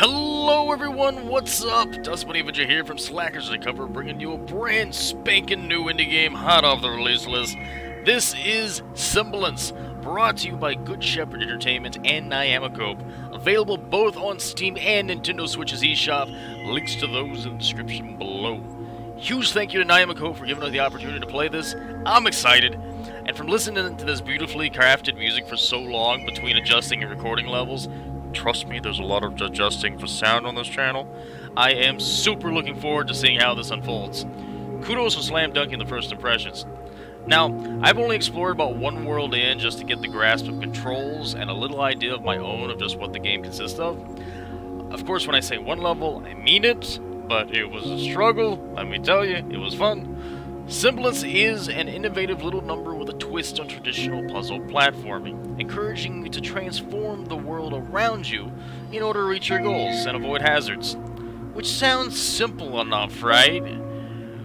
Hello everyone, what's up? Dustman Avenger here from Slackers Undercover, bringing you a brand spanking new indie game hot off the release list. This is Semblance, brought to you by Good Shepherd Entertainment and Nyamakop. Available both on Steam and Nintendo Switch's eShop. Links to those in the description below. Huge thank you to Nyamakop for giving us the opportunity to play this. I'm excited. And from listening to this beautifully crafted music for so long between adjusting and recording levels, Trust me, there's a lot of adjusting for sound on this channel. I am super looking forward to seeing how this unfolds. Kudos for slam dunking the first impressions. Now, I've only explored about one world in just to get the grasp of controls and a little idea of my own of just what the game consists of. Of course, when I say one level, I mean it, but it was a struggle, let me tell you, it was fun. Semblance is an innovative little number with a twist on traditional puzzle platforming, encouraging you to transform the world around you in order to reach your goals and avoid hazards. Which sounds simple enough, right?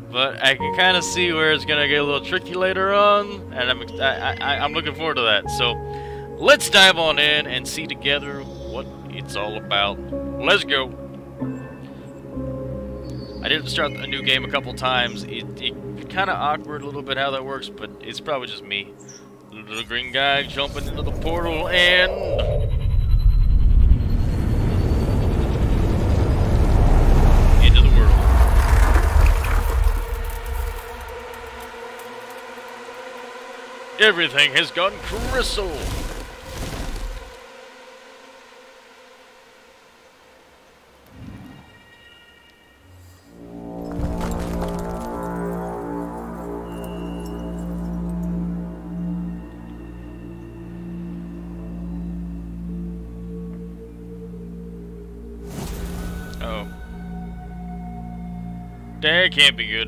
But I can kind of see where it's going to get a little tricky later on, and I'm, I, I, I'm looking forward to that. So, let's dive on in and see together what it's all about. Let's go! I did start a new game a couple times. It, it kind of awkward a little bit how that works, but it's probably just me. The little green guy jumping into the portal and... Into the world. Everything has gone crystal. That can't be good.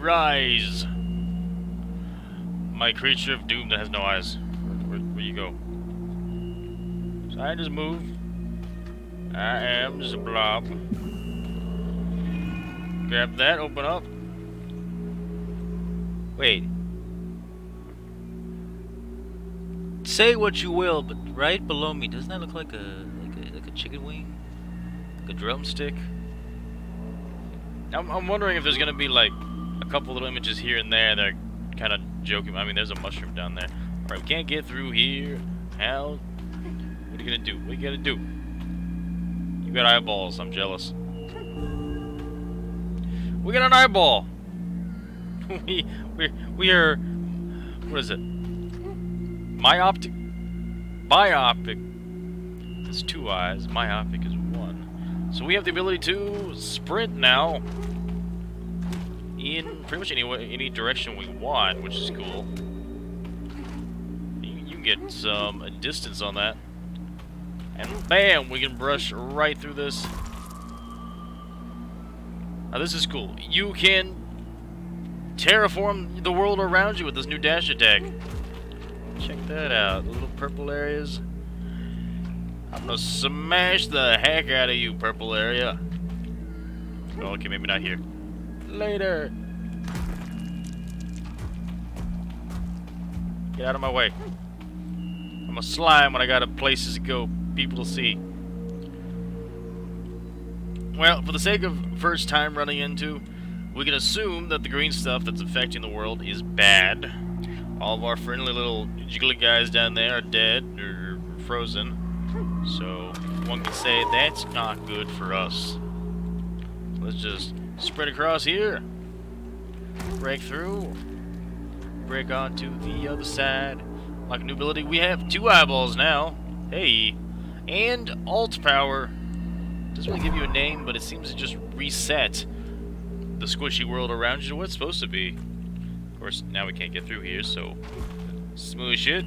Rise! My creature of doom that has no eyes. Where, where, where you go? So I just move. I am just a blob. Grab that, open up. Wait. Say what you will, but right below me, doesn't that look like a like a like a chicken wing? Like a drumstick? I'm I'm wondering if there's gonna be like a couple little images here and there that are kinda joking. I mean there's a mushroom down there. Alright, we can't get through here. How what are you gonna do? What are you gonna do? You got eyeballs. I'm jealous. We got an eyeball. we we we are. What is it? Myopic. Myopic. It's two eyes. Myopic is one. So we have the ability to sprint now. In pretty much any way, any direction we want, which is cool. You, you can get some distance on that. And bam, we can brush right through this. Now this is cool. You can terraform the world around you with this new dash attack. Check that out. The little purple areas. I'm gonna smash the heck out of you, purple area. Oh, okay, maybe not here. Later. Get out of my way. I'm a slime when I got places to go people to see. Well, for the sake of first time running into, we can assume that the green stuff that's affecting the world is bad. All of our friendly little jiggly guys down there are dead or frozen. So, one can say that's not good for us. Let's just spread across here. Break through. Break onto the other side. Like a new ability, we have two eyeballs now. Hey and alt power. Doesn't really give you a name, but it seems to just reset the squishy world around you to what it's supposed to be. Of course, now we can't get through here, so smoosh it,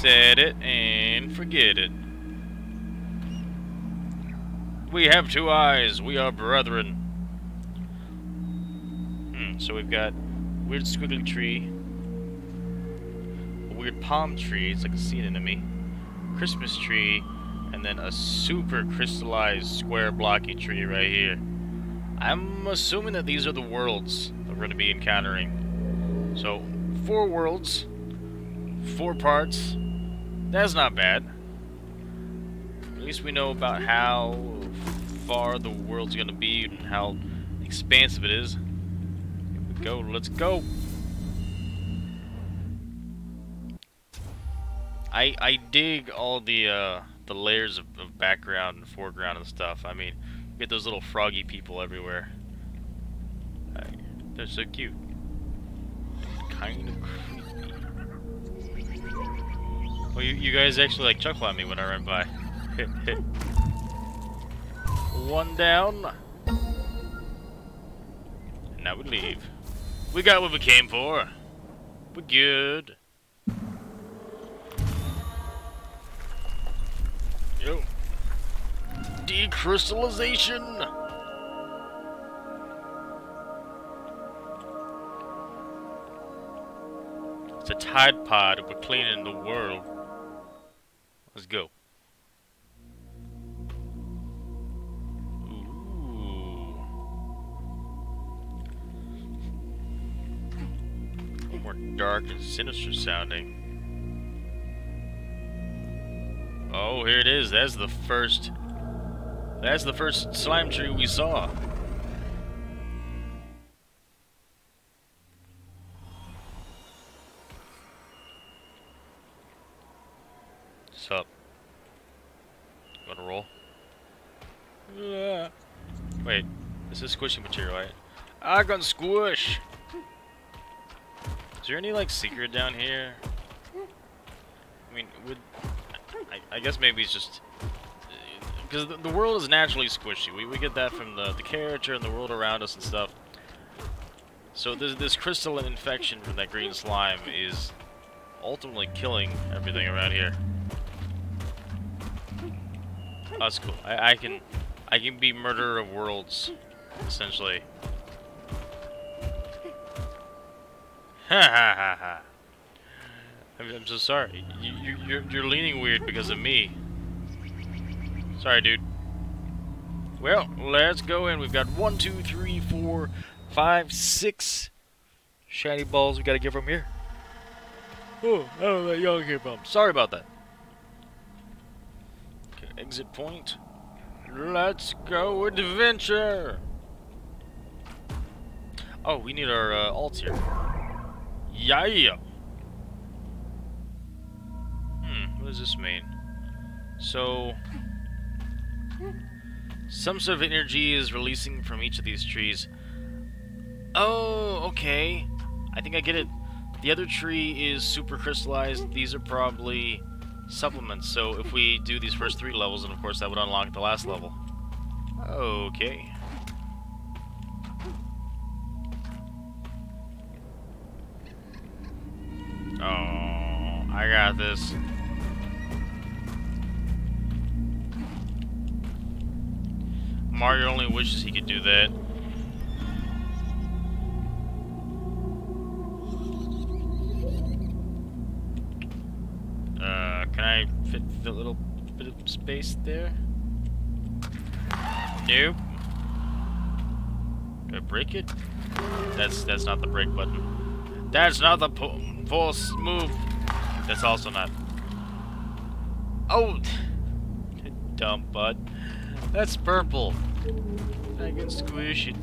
set it, and forget it. We have two eyes. We are brethren. Hmm, so we've got weird squiggly tree, a weird palm tree. It's like a sea anemone. Christmas tree, and then a super crystallized square blocky tree right here. I'm assuming that these are the worlds that we're going to be encountering. So, four worlds, four parts. That's not bad. At least we know about how far the world's going to be and how expansive it is. Here we go, let's go. I I dig all the uh, the layers of, of, background and foreground and stuff. I mean, get those little froggy people everywhere. Uh, they're so cute. Kind of creepy. Well, you, you guys actually like chuckle at me when I run by. One down. And now we leave. We got what we came for. We're good. Decrystallization! It's a Tide Pod. We're cleaning the world. Let's go. Ooh. More dark and sinister sounding. Oh, here it is. That's the first... That's the first slime tree we saw. What's up? Wanna roll? Wait, this is squishy material, right? I got squish! Is there any, like, secret down here? I mean, would I, I guess maybe it's just because the, the, world is naturally squishy. We, we get that from the, the character and the world around us and stuff. So this, this crystalline infection from that green slime is ultimately killing everything around here. Oh, that's cool. I, I can I can be murderer of worlds, essentially. Ha ha ha ha. I'm, so sorry. You, you, you're, you're leaning weird because of me. Sorry, dude. Well, let's go in. We've got one, two, three, four, five, six shiny balls we gotta get from here. Oh, I don't know that young came from. Sorry about that. Okay, exit point. Let's go adventure! Oh, we need our uh, alts here. Yeah! Hmm, what does this mean? So... Some sort of energy is releasing from each of these trees. Oh, okay. I think I get it. The other tree is super crystallized. These are probably supplements. So if we do these first three levels, and of course that would unlock the last level. Okay. Oh, I got this. Mario only wishes he could do that. Uh, can I fit the little bit of space there? Nope. Do I break it? That's that's not the break button. That's not the force move. That's also not. Oh, dumb butt. That's purple. I can squish it.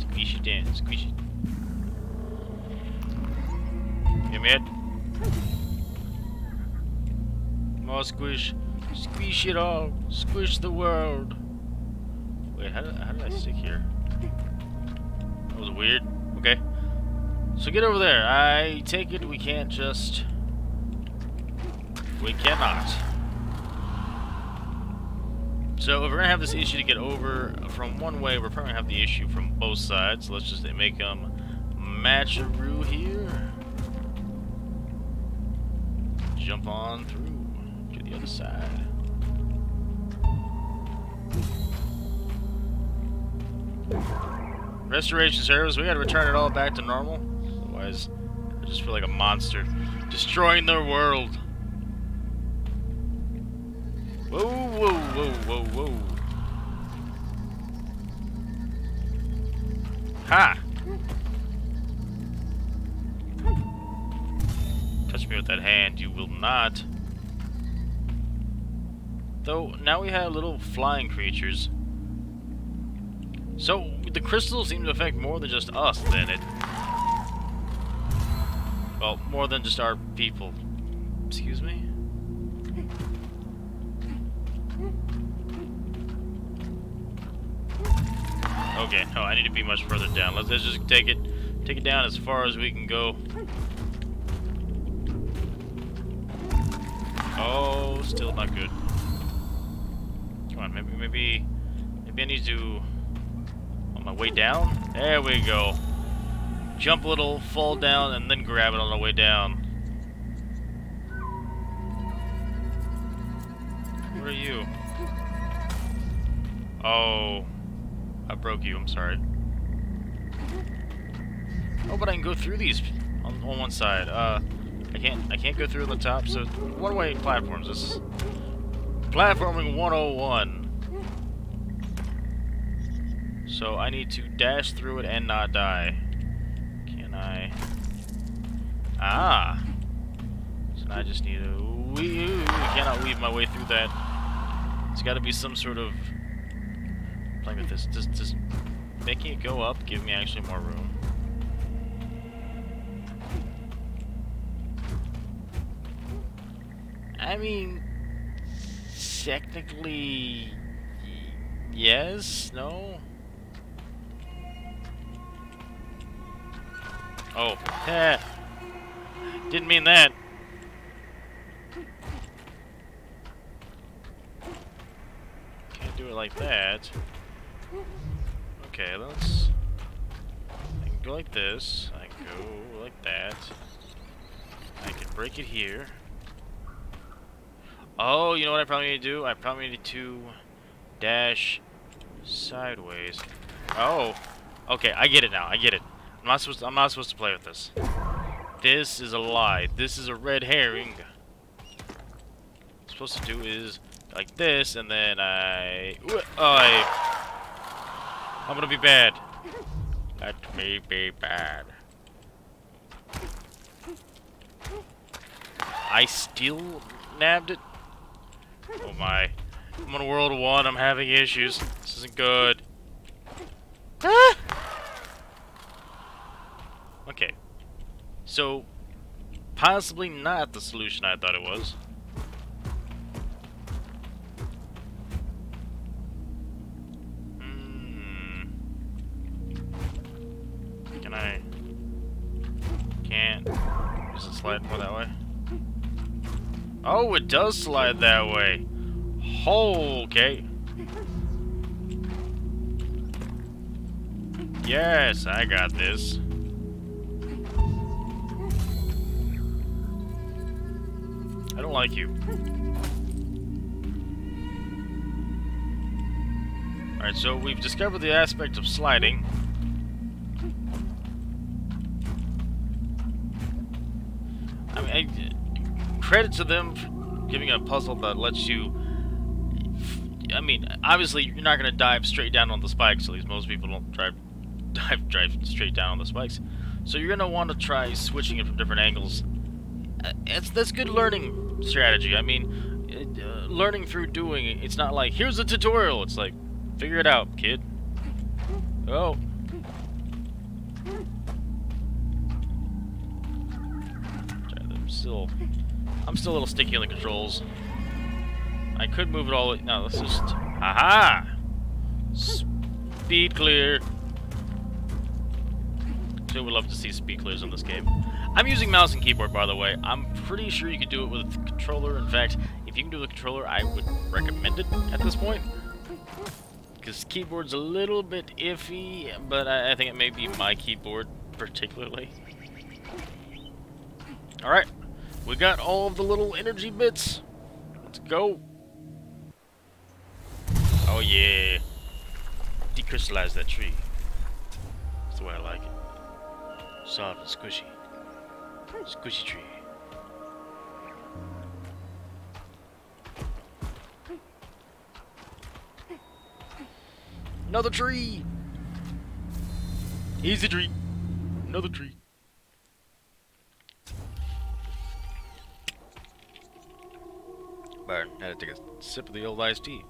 Squish it down. Squish it. Me it. More squish. Squish it all. Squish the world. Wait, how how did I stick here? That was weird. Okay. So get over there. I take it we can't just... We cannot. So if we're gonna have this issue to get over from one way, we're probably gonna have the issue from both sides. So let's just make them match a matcharoo here. Jump on through to the other side. Restoration service, we gotta return it all back to normal. Otherwise, I just feel like a monster. Destroying their world. Whoa, whoa, whoa, whoa, whoa. Ha! Touch me with that hand, you will not. Though, now we have little flying creatures. So, the crystals seem to affect more than just us, then it... Well, more than just our people. Excuse me? Okay, no, I need to be much further down. Let's, let's just take it, take it down as far as we can go. Oh, still not good. Come on, maybe, maybe, maybe I need to on my way down. There we go. Jump a little, fall down, and then grab it on the way down. What are you? Oh. I broke you, I'm sorry. Oh, but I can go through these on, on one side. Uh, I can't I can't go through the top, so one-way platforms. This is platforming 101. So I need to dash through it and not die. Can I? Ah! So now I just need to... I cannot weave my way through that. It's got to be some sort of playing with this. Just, just making it go up give me actually more room. I mean, technically, yes, no. Oh, eh. Didn't mean that. Can't do it like that. Okay, let's... I can go like this. I can go like that. I can break it here. Oh, you know what I probably need to do? I probably need to dash sideways. Oh. Okay, I get it now. I get it. I'm not supposed to, I'm not supposed to play with this. This is a lie. This is a red herring. Supposed to do is like this, and then I... Oh, I I'm gonna be bad. Let me be bad. I still nabbed it? Oh my. I'm on World 1, I'm having issues. This isn't good. Ah! Okay. So, possibly not the solution I thought it was. Slide more that way? Oh, it does slide that way. okay. Yes, I got this. I don't like you. Alright, so we've discovered the aspect of sliding. Credit to them for giving a puzzle that lets you. I mean, obviously you're not going to dive straight down on the spikes. At least most people don't drive, dive, drive straight down on the spikes. So you're going to want to try switching it from different angles. Uh, it's that's good learning strategy. I mean, uh, learning through doing. It's not like here's a tutorial. It's like figure it out, kid. Oh, still... I'm still a little sticky on the controls. I could move it all... No, let's just... Aha! Speed clear. Still would love to see speed clears in this game. I'm using mouse and keyboard, by the way. I'm pretty sure you could do it with a controller. In fact, if you can do the controller, I would recommend it at this point. Because keyboard's a little bit iffy, but I, I think it may be my keyboard particularly. Alright, we got all of the little energy bits. Let's go. Oh yeah. Decrystallize that tree. That's the way I like it. Soft and squishy. Squishy tree. Another tree! Easy tree. Another tree. I had to take a sip of the old iced tea.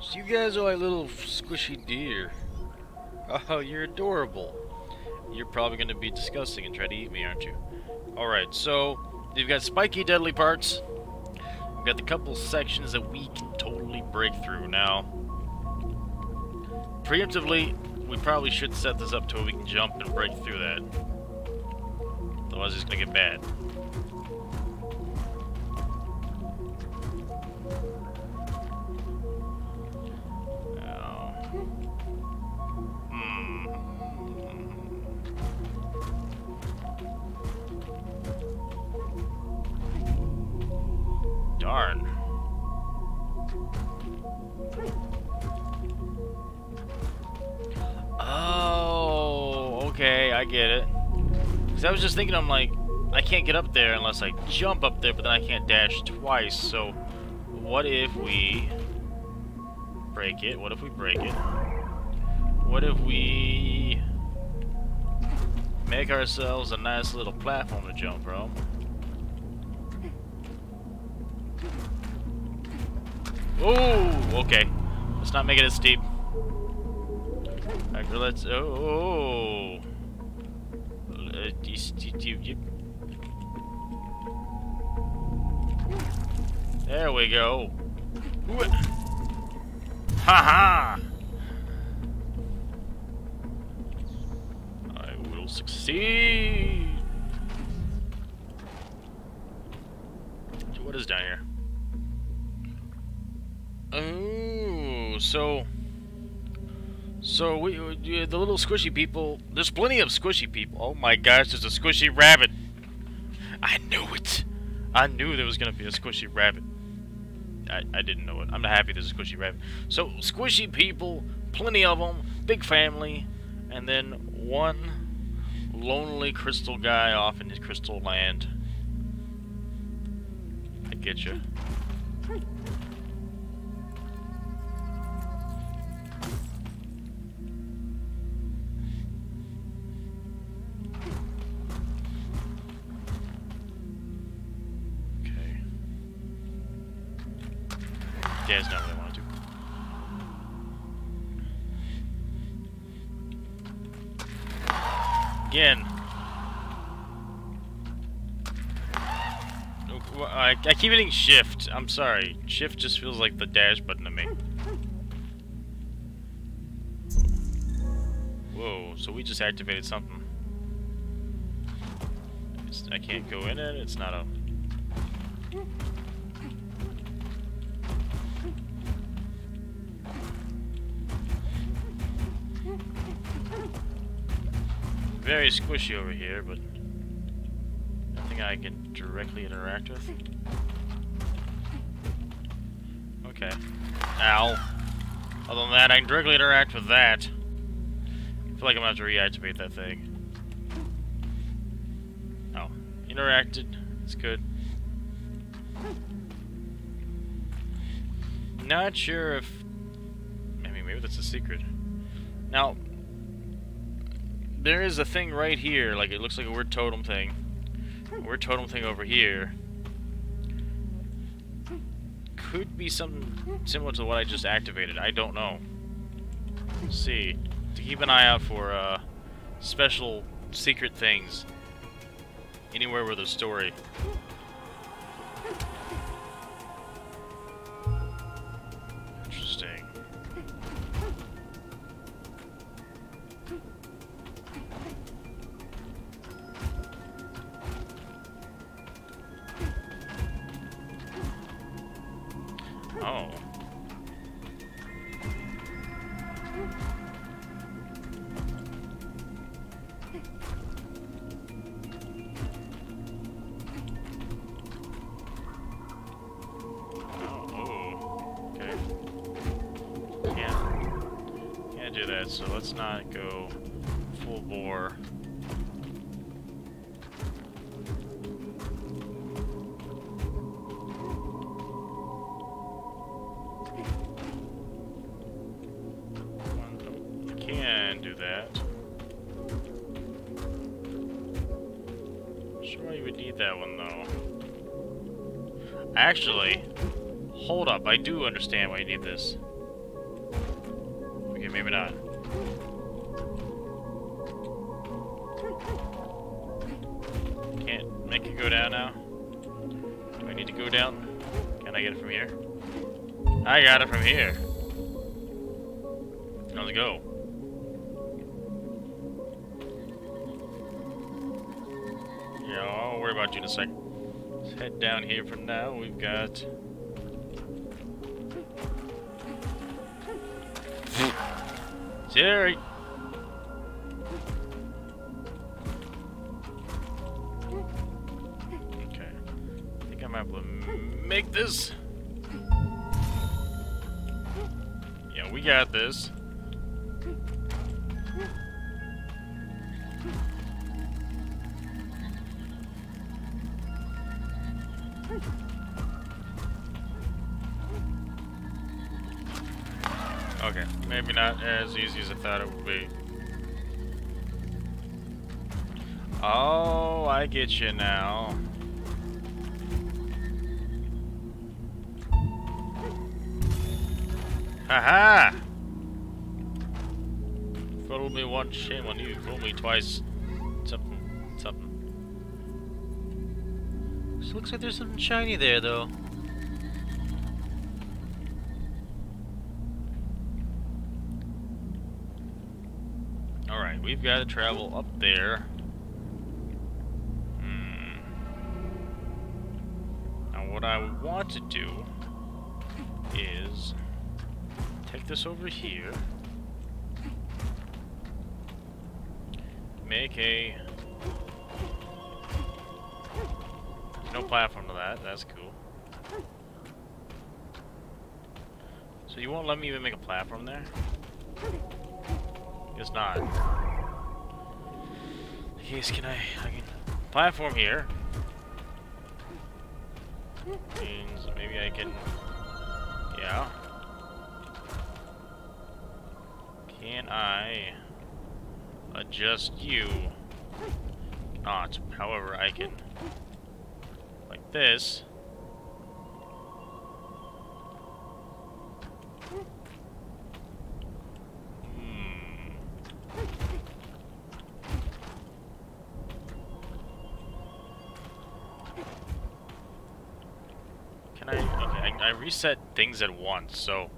So you guys are like little squishy deer. Oh, you're adorable. You're probably going to be disgusting and try to eat me, aren't you? Alright, so you've got spiky deadly parts. We've got the couple sections that we can totally break through. Now, preemptively, we probably should set this up to where we can jump and break through that. Otherwise it's going to get bad. Oh, I get it. Cuz I was just thinking, I'm like, I can't get up there unless I jump up there, but then I can't dash twice, so what if we break it? What if we break it? What if we make ourselves a nice little platform to jump from? Oh, okay. Let's not make it as steep. Alright, let's. Oh. oh. Uh, there we go. Ha ha! I will succeed. What is down here? Oh, so so we, we, the little squishy people. There's plenty of squishy people. Oh my gosh, there's a squishy rabbit. I knew it. I knew there was gonna be a squishy rabbit. I, I didn't know it. I'm not happy there's a squishy rabbit. So squishy people, plenty of them, big family, and then one lonely crystal guy off in his crystal land. I get you. Yeah, it's not what I want to do. Again. Oh, I, I keep hitting shift. I'm sorry. Shift just feels like the dash button to me. Whoa, so we just activated something. I can't go in it. It's not a... very squishy over here, but nothing I can directly interact with. Okay. Ow. Other than that, I can directly interact with that. I feel like I'm gonna have to reactivate that thing. Oh. Interacted. It's good. Not sure if... I mean, maybe that's a secret. Now, there is a thing right here, like it looks like a weird totem thing. A weird totem thing over here. Could be something similar to what I just activated. I don't know. Let's see. To keep an eye out for uh, special secret things. Anywhere with a story. So let's not go full bore. can do that. Sure why you would need that one though. Actually, hold up, I do understand why you need this. Maybe not. Can't make it go down now? Do I need to go down? Can I get it from here? I got it from here. Let's go. Yeah, I'll worry about you in a sec. Let's head down here for now. We've got... Jerry! Okay. I think I might able to make this. Yeah, we got this. As easy as I thought it would be. Oh, I get you now. Haha! Fooled me once, shame on you. Fooled me twice. Something, something. This looks like there's something shiny there, though. Alright, we've got to travel up there. Hmm. Now what I want to do is take this over here. Make a... No platform to that, that's cool. So you won't let me even make a platform there? Guess not. Yes, can I, I can platform here. Means maybe I can, yeah. Can I adjust you? Not. However, I can, like this. Hmm. Can I? Okay, I, reset things at once, so.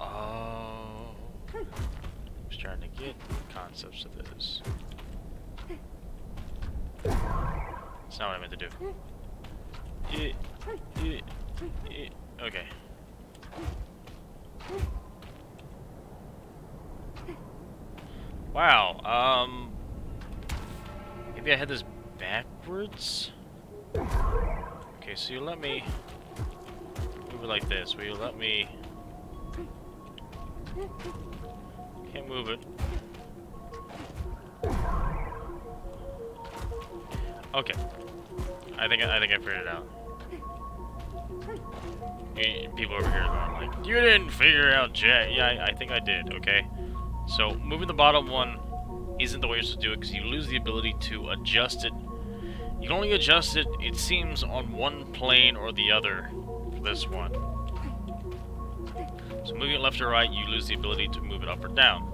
Oh. Just trying to get concepts of this. That's not what I meant to do. Eh, eh, eh, Okay. Wow, um... Maybe I had this backwards? Okay, so you let me move like this. Will you let me... Can't move it. Okay. I think I think I figured it out. People over here are going like, you didn't figure out Jack. Yeah, I, I think I did. Okay. So moving the bottom one isn't the way you're supposed to do it because you lose the ability to adjust it. You can only adjust it, it seems, on one plane or the other this one. So moving it left or right, you lose the ability to move it up or down.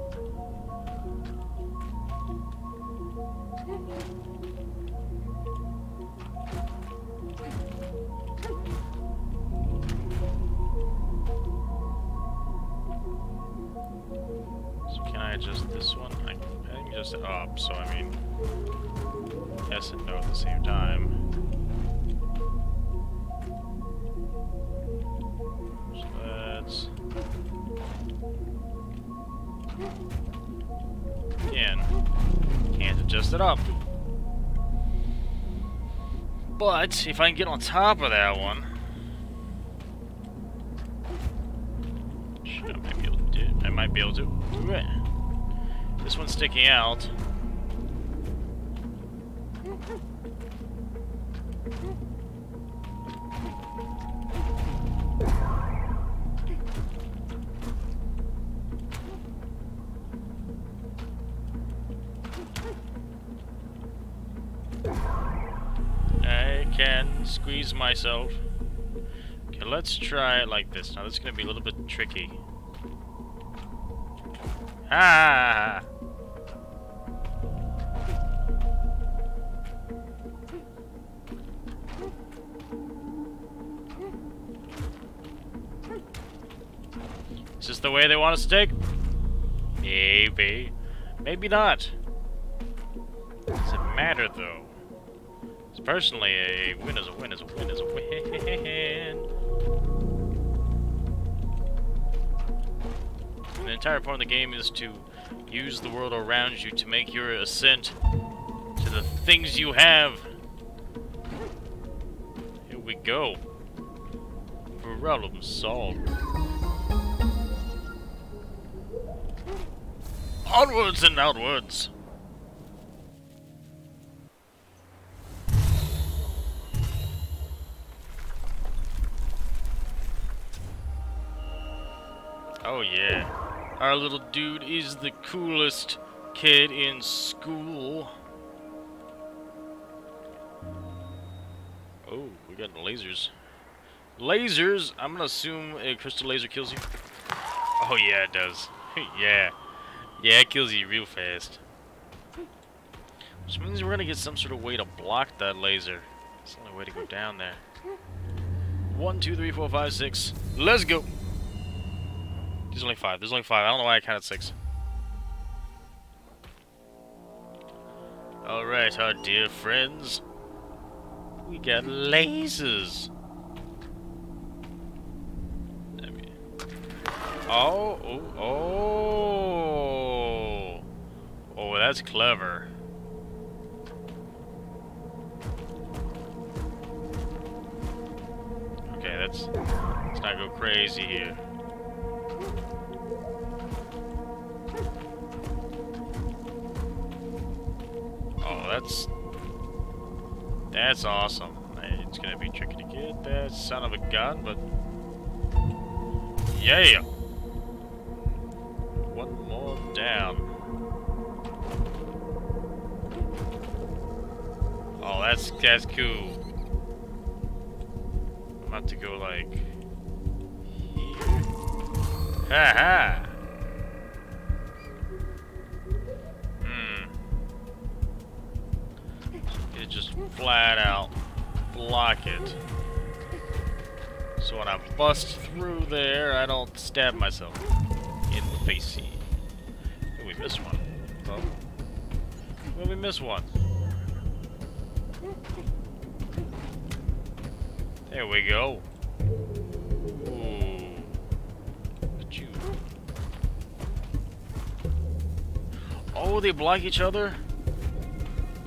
So can I adjust this one? I can adjust it up, so I mean, yes and no at the same time. Again, can't adjust it up. But, if I can get on top of that one... Shit, I might be able to do it. I might be able to do it. This one's sticking out. Freeze myself. Okay, let's try it like this. Now this is gonna be a little bit tricky. Ah! Is this the way they want us to take? Maybe. Maybe not. Does it matter personally a win is a win is a win is a win. The entire point of the game is to use the world around you to make your ascent to the things you have. Here we go. Problem solved. Onwards and outwards. Oh yeah. Our little dude is the coolest kid in school. Oh, we got lasers. Lasers, I'm gonna assume a crystal laser kills you. Oh yeah, it does. yeah. Yeah, it kills you real fast. Which means we're gonna get some sort of way to block that laser. It's the only way to go down there. One, two, three, four, five, six. Let's go! There's only five. There's only five. I don't know why I counted six. Alright, our dear friends. We got lasers. Oh, oh, oh. Oh, that's clever. Okay, let's, let's not go crazy here. That's... That's awesome. It's gonna be tricky to get that son of a gun, but... Yeah! One more down. Oh, that's that's cool. I'm about to go like here. Ha flat out block it. So when I bust through there, I don't stab myself in the face We miss one. Oh. Well, we miss one. There we go. Ooh. You. Oh, they block each other?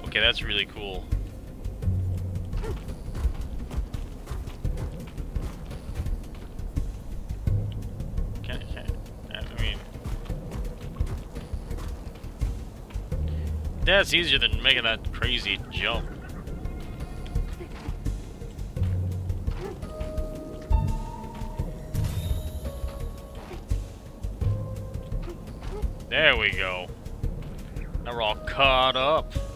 Okay, that's really cool. That's easier than making that crazy jump. There we go. Now we're all caught up. Hmm.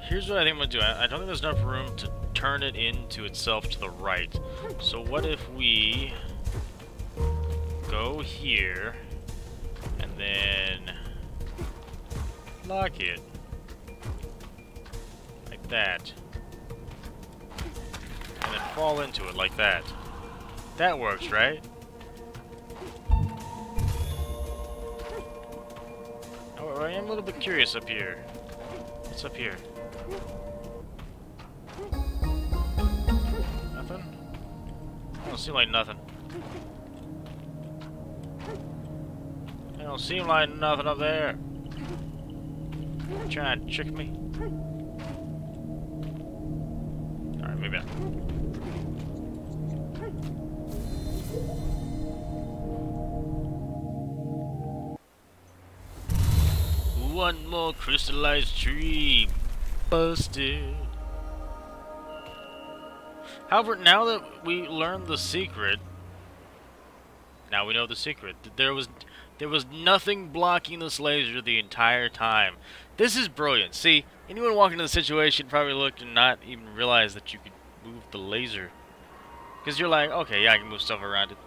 Here's what I think I'm gonna do. I, I don't think there's enough room to turn it into itself to the right. So what if we go here and then lock it like that and then fall into it like that. That works, right? Oh, I am a little bit curious up here. What's up here? Seem like nothing. It don't seem like nothing up there. Trying to trick me. Alright, maybe not. One more crystallized tree. Busted. However, now that we learned the secret, Now we know the secret. There was there was nothing blocking this laser the entire time. This is brilliant. See, anyone walking into the situation probably looked and not even realize that you could move the laser. Because you're like, okay, yeah, I can move stuff around it.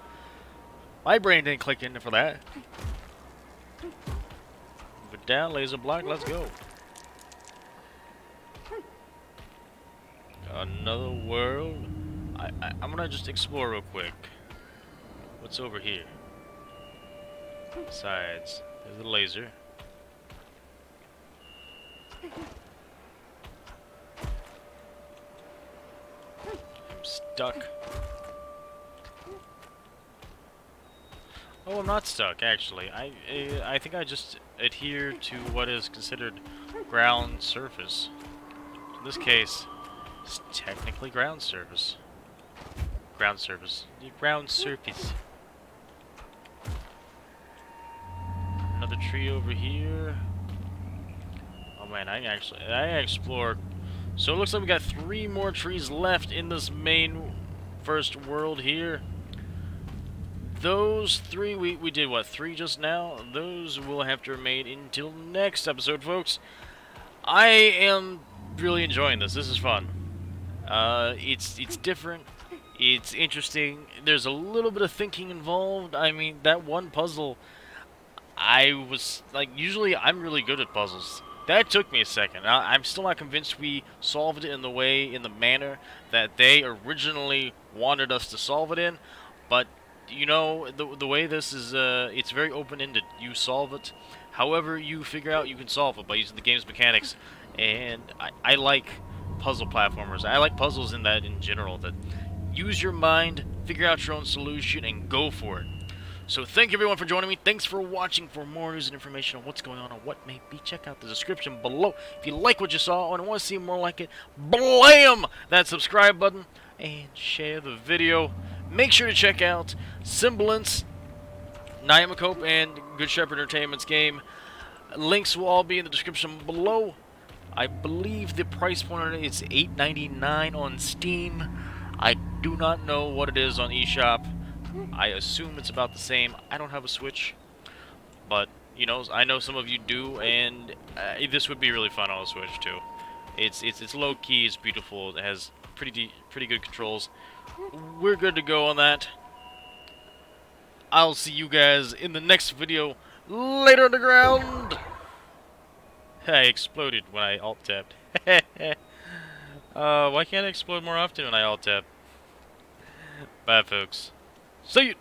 My brain didn't click in for that. Move it down, laser block, let's go. Another world. I, I, I'm gonna just explore real quick. What's over here? Besides, there's a laser. I'm stuck. Oh, I'm not stuck, actually. I, I, I think I just adhere to what is considered ground surface. In this case, it's technically ground service. Ground surface. Ground surface. Another tree over here. Oh man, I actually I explored. So it looks like we got three more trees left in this main first world here. Those three, we, we did what, three just now? Those will have to remain until next episode, folks. I am really enjoying this. This is fun. Uh, it's it's different. It's interesting. There's a little bit of thinking involved. I mean, that one puzzle, I was like, usually I'm really good at puzzles. That took me a second. I, I'm still not convinced we solved it in the way, in the manner that they originally wanted us to solve it in. But you know, the, the way this is, uh, it's very open-ended. You solve it however you figure out you can solve it by using the game's mechanics. And I, I like puzzle platformers. I like puzzles in that in general, that use your mind, figure out your own solution, and go for it. So thank you everyone for joining me. Thanks for watching. For more news and information on what's going on and what may be, check out the description below. If you like what you saw and want to see more like it, blam that subscribe button and share the video. Make sure to check out Semblance, Nyamakop, and Good Shepherd Entertainment's game. Links will all be in the description below. I believe the price point it is $8.99 on Steam. I do not know what it is on eShop. I assume it's about the same. I don't have a Switch, but you know, I know some of you do, and uh, this would be really fun on a Switch too. It's it's it's low key, it's beautiful, it has pretty pretty good controls we're good to go on that. I'll see you guys in the next video later on the ground. I exploded when I alt tapped. uh, why can't I explode more often when I alt tap? Bye, folks. See you.